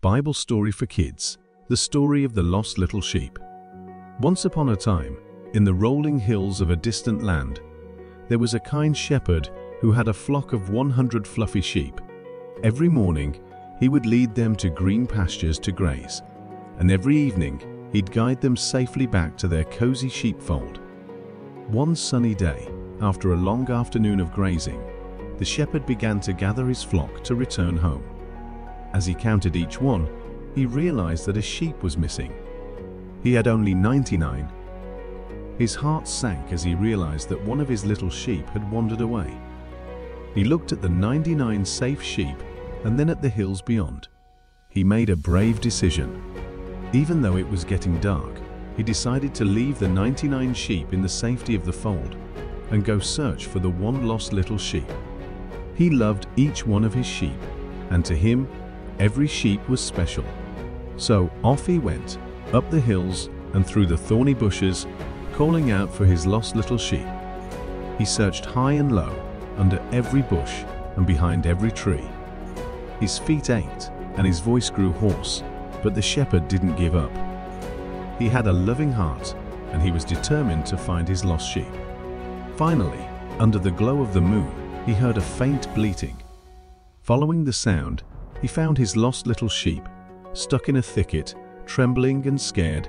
Bible story for kids, the story of the lost little sheep. Once upon a time, in the rolling hills of a distant land, there was a kind shepherd who had a flock of 100 fluffy sheep. Every morning, he would lead them to green pastures to graze, and every evening, he'd guide them safely back to their cozy sheepfold. One sunny day, after a long afternoon of grazing, the shepherd began to gather his flock to return home. As he counted each one, he realized that a sheep was missing. He had only 99. His heart sank as he realized that one of his little sheep had wandered away. He looked at the 99 safe sheep and then at the hills beyond. He made a brave decision. Even though it was getting dark, he decided to leave the 99 sheep in the safety of the fold and go search for the one lost little sheep. He loved each one of his sheep, and to him, every sheep was special. So off he went, up the hills and through the thorny bushes, calling out for his lost little sheep. He searched high and low, under every bush and behind every tree. His feet ached and his voice grew hoarse, but the shepherd didn't give up. He had a loving heart and he was determined to find his lost sheep. Finally, under the glow of the moon, he heard a faint bleating. Following the sound, he found his lost little sheep, stuck in a thicket, trembling and scared.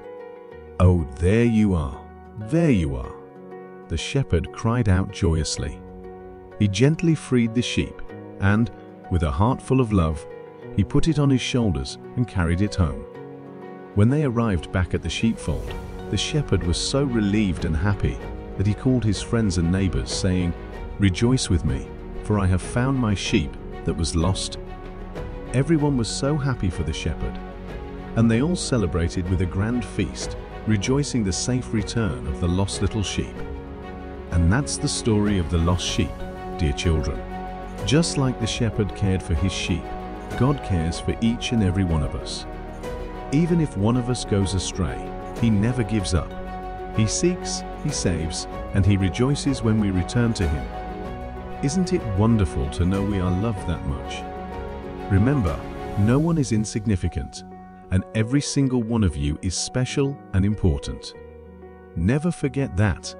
Oh, there you are, there you are. The shepherd cried out joyously. He gently freed the sheep and, with a heart full of love, he put it on his shoulders and carried it home. When they arrived back at the sheepfold, the shepherd was so relieved and happy that he called his friends and neighbors, saying, Rejoice with me, for I have found my sheep that was lost. Everyone was so happy for the shepherd, and they all celebrated with a grand feast, rejoicing the safe return of the lost little sheep. And that's the story of the lost sheep, dear children. Just like the shepherd cared for his sheep, God cares for each and every one of us. Even if one of us goes astray, he never gives up. He seeks, he saves, and he rejoices when we return to him. Isn't it wonderful to know we are loved that much? Remember, no one is insignificant, and every single one of you is special and important. Never forget that.